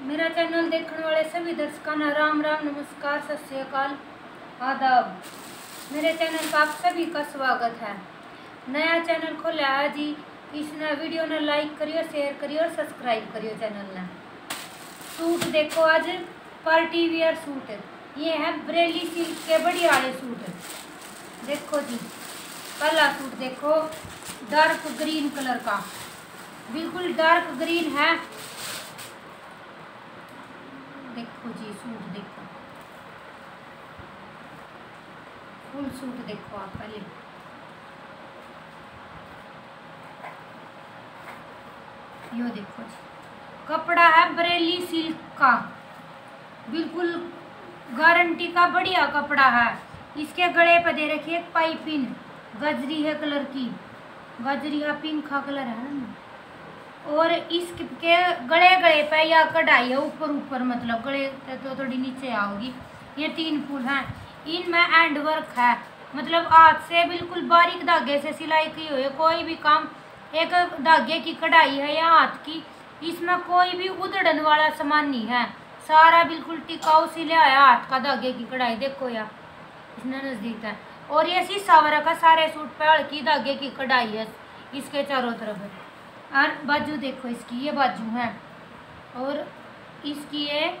मेरा चैनल देखने वाले सभी दर्शकों का राम राम नमस्कार, सत श्रीकाल आदाब। मेरे चैनल पर आप सभी का स्वागत है। नया चैनल खोला आज ही इसने वीडियो ने लाइक करियो, शेयर करियो और सब्सक्राइब करियो चैनल ने। सूट देखो आज पार्टी वियर सूट। ये है बरेली सिल्क के बड़ी वाले सूट। देखो जी, पहला सूट देखो, डार्क ग्रीन कलर का। बिल्कुल डार्क ग्रीन है। देखो जी, सूट देखो। फुल सूट देखो आप पहले। यो देखो जी। कपड़ा है बरेली सिल्क का। बिल्कुल गारंटी का बढ़िया कपड़ा है। इसके गले पर दे रखी है पाइपिन गजरी है कलर की। गजरी है पिंक का कलर है ना? और इसके गले गले पे या कढ़ाई है, ऊपर ऊपर मतलब गले तो थोड़ी नीचे आओगी। ये तीन फूल हैं। इनमें एंड वर्क है। मतलब हाथ से बिल्कुल बारीक धागे से सिलाई की हुई है। कोई भी काम एक धागे की कढ़ाई है या हाथ की, इसमें कोई भी उधड़न वाला सामान नहीं है। सारा बिल्कुल टिकाऊ सिला है हाथ का धागे की कढ़ाई, देखो यार। इसने नज़दीक है। और ये शीशा वर्क का सारे सूट पे हल्की धागे की कढ़ाई है। इसके चारों तरफ़ और बाजू देखो, इसकी ये बाजू है। और इसकी ये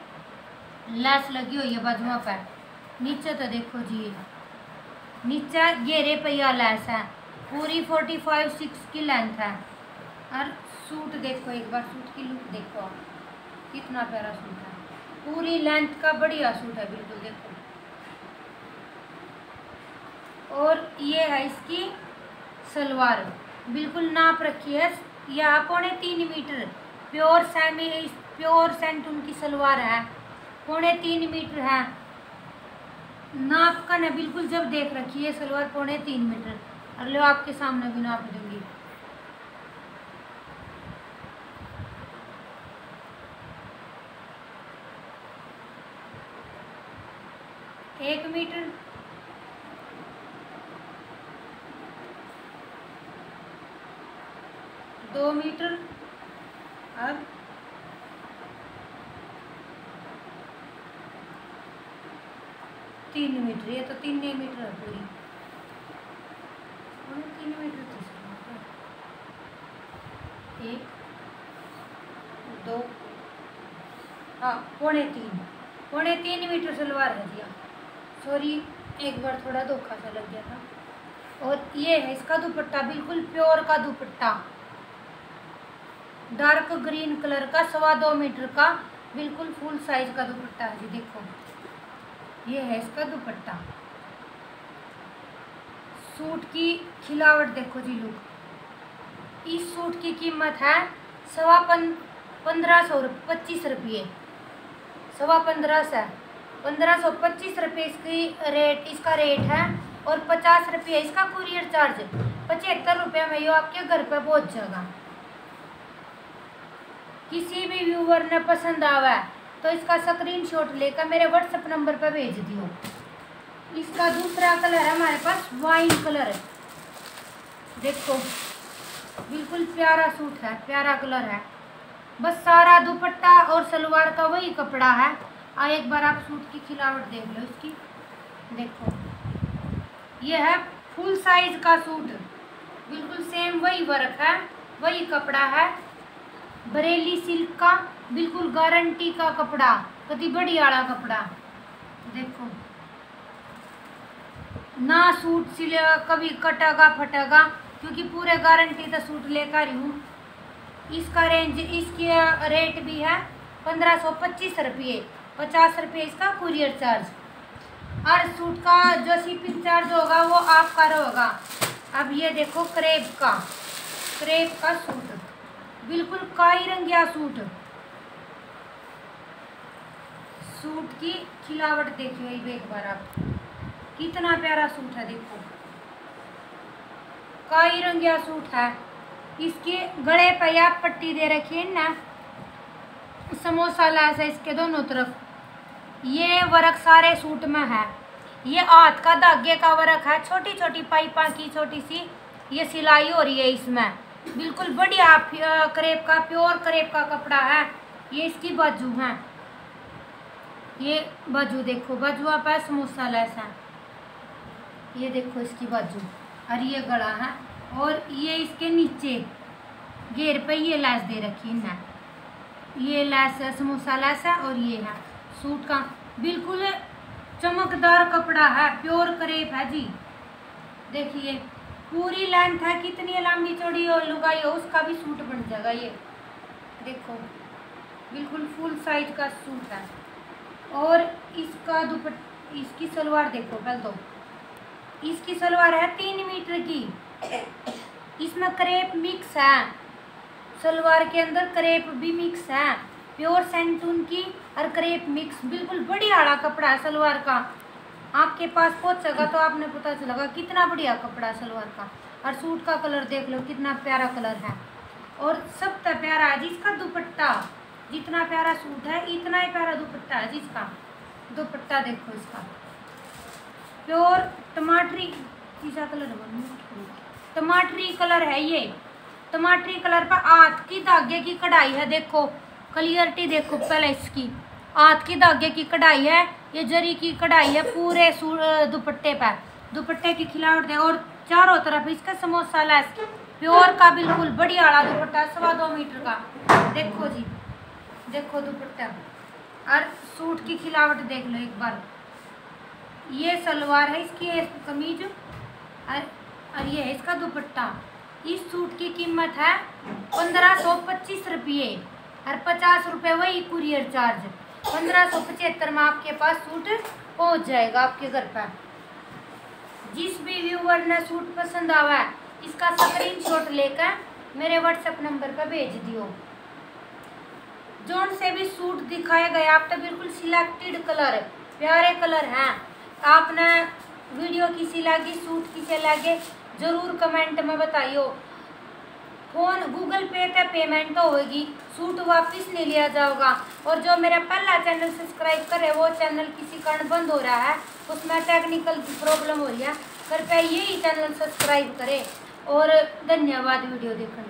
लैस लगी हुई है बाजुआ पर नीचे तो देखो जी, नीचे घेरे पहिया लैस है। पूरी फोर्टी फाइव सिक्स की लेंथ है। और सूट देखो, एक बार सूट की लुक देखो। कितना प्यारा सूट है। पूरी लेंथ का बढ़िया सूट है, बिल्कुल देखो। और ये है इसकी सलवार। बिल्कुल नाप रखी है यहाँ पौने तीन metre, pure semi pure cent उनकी सलवार है, पौने तीन मीटर है। नाप का ना बिल्कुल जब देख रखी है सलवार, पौने तीन मीटर। और लो आपके सामने भी नाप दूँगी। एक मीटर दो मीटर अब तीन मीटर, ये तो तीन मीटर है पूरी तीन मीटर एक, दो हाँ पौने तीन। पौने तीन मीटर सलवार है दिया। सॉरी एक बार थोड़ा धोखा सा लग गया था। और ये है इसका दुपट्टा, बिल्कुल प्योर का दुपट्टा। डार्क ग्रीन कलर का, सवा दो मीटर का, बिल्कुल फुल साइज़ का दुपट्टा है जी, देखो। ये है इसका दुपट्टा। सूट की खिलावट देखो जी लुक इस सूट की कीमत है सवा पन, पंद्रह सौ पच्चीस रुपये। सवा पंद्रह सौ पंद्रह सौ पच्चीस रुपये इसकी रेट इसका रेट है और पचास रुपये इसका कुरियर चार्ज पचहत्तर रुपये में ये आपके घर पे पहुँच जाएगा। किसी भी व्यूवर ने पसंद आवा तो इसका स्क्रीन शॉट लेकर मेरे व्हाट्सएप नंबर पर भेज दियो। इसका दूसरा कलर है हमारे पास वाइन कलर है। देखो, बिल्कुल प्यारा सूट है, प्यारा कलर है। बस सारा दुपट्टा और सलवार का वही कपड़ा है। आ, एक बार आप सूट की खिलावट देख लो इसकी। देखो, ये है फुल साइज़ का सूट। बिल्कुल सेम वही वर्क है, वही कपड़ा है। बरेली सिल्क का बिल्कुल गारंटी का कपड़ा कति बड़ी आड़ा कपड़ा। देखो। ना सूट सिलेगा कभी कटेगा फटेगा, क्योंकि पूरे गारंटी का सूट लेकर ही हूँ। इसका रेंज इसकी रेट भी है पंद्रह सौ पच्चीस रुपये, पचास रुपये इसका कुरियर चार्ज हर सूट का जो शिपिंग चार्ज होगा, वो आपका होगा अब ये देखो क्रेप का क्रेप का सूट। बिल्कुल काई रंगिया सूट। सूट की खिलावट देखिए एक बार आप। कितना प्यारा सूट है, देखो। काई रंगिया सूट है। इसके गले पे आप पट्टी दे रखी है ना। समोसा लैस है इसके दोनों तरफ़। ये वर्क सारे सूट में है। ये हाथ का धागे का वर्क है। छोटी छोटी पाइपा की छोटी सी ये सिलाई हो रही है इसमें। बिल्कुल बढ़िया करेब का, प्योर करेब का कपड़ा है। ये इसकी बाजू है। ये बाजू देखो, बाजू आप है, समोसा लैसा ये देखो इसकी बाजू, और ये गला है, और ये इसके नीचे घेर पे ये लैस दे रखी है ये लैस है, समोसा लैस है, और ये है, सूट का। बिल्कुल चमकदार कपड़ा है, प्योर करेप है जी। देखिए पूरी लेंथ है कितनी लंबी चौड़ी और लुगाई हो उसका भी सूट बन जाएगा ये। देखो, बिल्कुल फुल साइज़ का सूट है। और इसका दुपट, इसकी सलवार देखो पहले तो इसकी सलवार है तीन मीटर की। इसमें करेप मिक्स है। सलवार के अंदर करेप भी मिक्स है। प्योर सेंटून की और करेप मिक्स बिल्कुल बढ़िया आड़ा कपड़ा है सलवार का। आपके पास पहुंचेगा तो आपने पता चलेगा कितना बढ़िया कपड़ा सलवार का। और सूट का कलर देख लो, कितना प्यारा कलर है। और सबसे प्यारा है जिसका दुपट्टा, जितना प्यारा सूट है, इतना ही प्यारा दुपट्टा है जिसका। दुपट्टा देखो इसका। प्योर टमाटरी, तीसरा कलर टमाटरी कलर है ये। टमाटरी कलर पर हाथ की धागे की कढ़ाई है, देखो। क्लियरिटी देखो पहले इसकी। हाथ की धागे की कढ़ाई है ये जरी की कढ़ाई है पूरे दुपट्टे पर दुपट्टे की खिलावट दे और चारों तरफ़ इसका समोसा लैस। प्योर का बिल्कुल बढ़िया वाला दुपट्टा सवा दो मीटर का। देखो जी देखो दुपट्टा। और सूट की खिलावट देख लो एक बार। ये सलवार है इसकी कमीज और, और ये है इसका दुपट्टा। इस सूट की कीमत है पंद्रह सौ पच्चीस रुपये और पचास रुपये वही कुरियर चार्ज पंद्रह सौ पचहत्तर में आपके पास सूट पहुँच जाएगा आपके घर पर। जिस भी व्यूवर ने सूट पसंद आवा है, इसका स्क्रीन शॉट लेकर मेरे व्हाट्सएप नंबर पर भेज दियो। जोन से भी सूट दिखाए गए, आप तो बिल्कुल सिलेक्टेड कलर प्यारे कलर हैं। आपने वीडियो किसी लगी, सूट किसे लगे, ज़रूर कमेंट में बताइयो। फ़ोन गूगल पे का पेमेंट तो होगी सूट वापस नहीं लिया जाएगा और जो मेरा पहला चैनल सब्सक्राइब करे वो चैनल किसी कारण बंद हो रहा है, उसमें टेक्निकल प्रॉब्लम हो रही है। कृपया यही चैनल सब्सक्राइब करें। और धन्यवाद वीडियो देखने